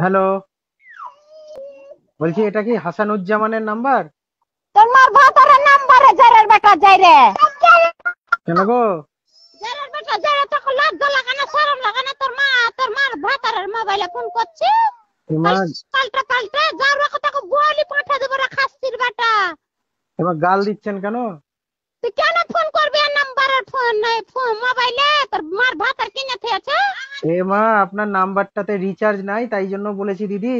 Hello. বলছি এটা কি হাসানুজ্জামানের নাম্বার? তোর মার ভাতারের নাম্বারে জারের বেটা যাই রে। কেন গো? জারের বেটা যাই রে তোকে লজ্জা লাগে না শরম লাগে না? তোর মা তোর মার ভাতারের মোবাইলে ফোন করছে। পাল্টে পাল্টে যার ওকে তোকে বলি পাঠা দেবো রে খাস্তির বেটা। এমা গাল দিচ্ছেন কেন? তুই কেন ফোন করবি? আর নাম্বারের ফোন নাই ফোন মোবাইলে তোর মার ভাতার কিনে থেয়েছে এ মা আপনার নাম্বারটাতে রিচার্জ নাই তাই জন্য বলেছি দিদি।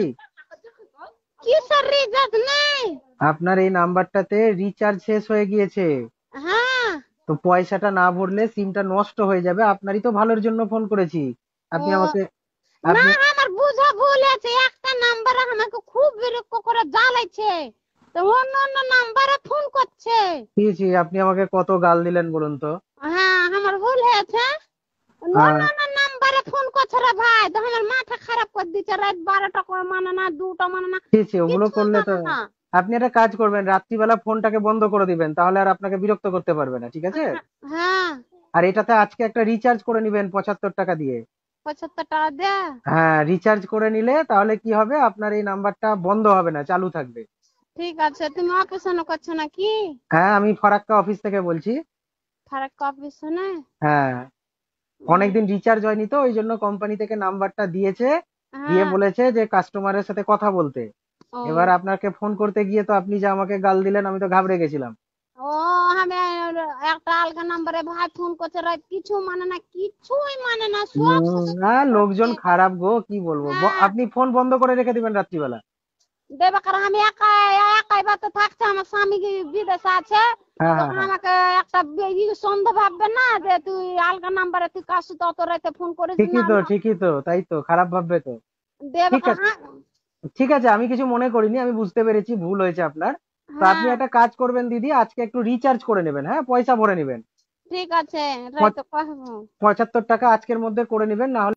কিসের রিচার্জ নেই? আপনার এই নাম্বারটাতে রিচার্জ শেষ হয়ে গিয়েছে। হ্যাঁ। তো পয়সাটা না ভরলে সিমটা নষ্ট হয়ে যাবে। আপনারই তো ভালোর জন্য ফোন করেছি। আপনি আমাকে না আপনি আমার বুঝা ভুল আছে। একটা নাম্বার আমাকে খুব বিরক্ত করে জ্বালাইছে। তো অন্য অন্য নাম্বারে ফোন করছে। দিয়েছি আপনি আমাকে কত গাল দিলেন বলুন তো। হ্যাঁ আমার ভুল হয়েছে। অন্য। অন্য নাম্বারে ফোন করছে রে ভাই? তো আমার মাথা খারাপ করে দিচ্ছে। রাত বারোটা করে মানে না দুটো মানে না ওগুলো করলে তো আপনি একটা কাজ করবেন রাত্রিবেলা ফোনটাকে বন্ধ করে দিবেন তাহলে আর আপনাকে বিরক্ত করতে পারবে না ঠিক আছে? হ্যাঁ আর এটাতে আজকে একটা রিচার্জ করে নিবেন পঁচাত্তর টাকা দিয়ে। পঁচাত্তর টাকা দে হ্যাঁ রিচার্জ করে নিলে তাহলে কি হবে? আপনার এই নাম্বারটা বন্ধ হবে না চালু থাকবে। ঠিক আছে তুমি অপারেশন করছ নাকি? হ্যাঁ আমি ফরাক্কা অফিস থেকে বলছি। ফারাক অপারেশনে হ্যাঁ। অনেকদিন রিচার্জ হয়নি তো ওই জন্য কোম্পানি থেকে নাম্বারটা দিয়েছে দিয়ে বলেছে যে কাস্টমারের সাথে কথা বলতে। এবার আপনাকে ফোন করতে গিয়ে তো আপনি যে আমাকে গাল দিলেন আমি তো ঘাবড়ে গেছিলাম। ও আমি একটা আলগা নাম্বারে ভাই ফোন করছে রাত কিছু মানে না কিছুই মানে না সব না লোকজন খারাপ গো কি বলব? হ্যাঁ। আপনি ফোন বন্ধ করে রেখে দিবেন রাত্রিবেলা। দেবাকার আমি একাই একাই বাতে থাকছে আমার স্বামী বিদেশে আছে। হ্যাঁ হ্যাঁ তখন হ্যাঁ। আমাকে একটা ভাববে না যে তুই আলগা নাম্বারে তুই কার সাথে অত রাতে ফোন করিস ঠিকই তো ঠিকই তো তাই তো খারাপ ভাববে তো। আছে। ঠিক আছে আমি কিছু মনে করিনি আমি বুঝতে পেরেছি ভুল হয়েছে আপনার। তো আপনি হ্যাঁ একটা কাজ করবেন দিদি আজকে একটু রিচার্জ করে নেবেন হ্যাঁ? পয়সা ভরে নেবেন। ঠিক আছে পঁচাত্তর টাকা আজকের মধ্যে করে নেবেন না হলে